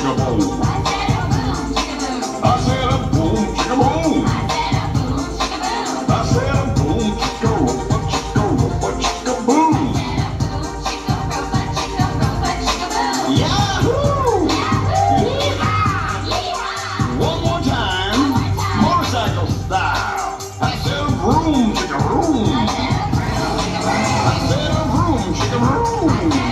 chicka boom. I said a boom chicka boom. I said a boom chicka rumba chicka rumba chicka boom. Yahoo! Yeehaw! Yeehaw! One more time, motorcycle style. I said a broom chicka room. I said a broom chicka room.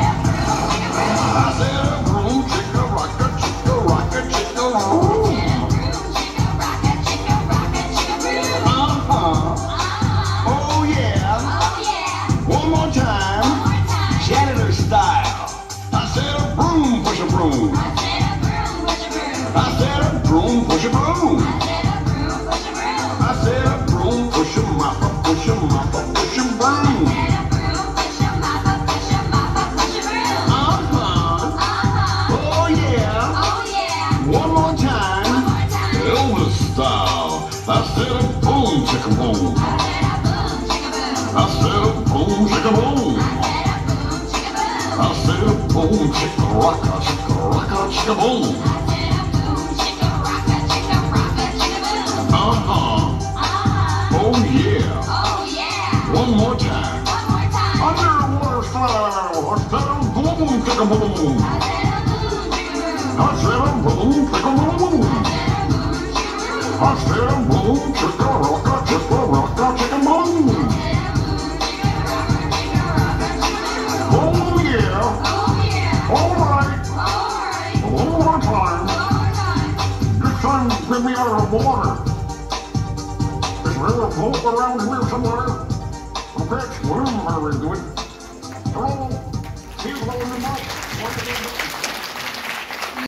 Broom, push a broom. I said a broom, push a mop, push a mop, push a broom. Uh-huh. Oh yeah. Oh, yeah. One more time. Elvis style. I said a boom, chicka boom. I said a boom, chicka boom. I said a boom, chicka rocka, chicka rocka, chicka boom. Yeah. One more time. Underwater style. I said a boom, chicka boom. Said a boom, chicka boom. Said a boom, chicka rocka, chicka rocka, chicka boom. Oh yeah. Oh, yeah. All right. One more time. This time, get me out of the water. Is there a boat around here somewhere? What are you doing?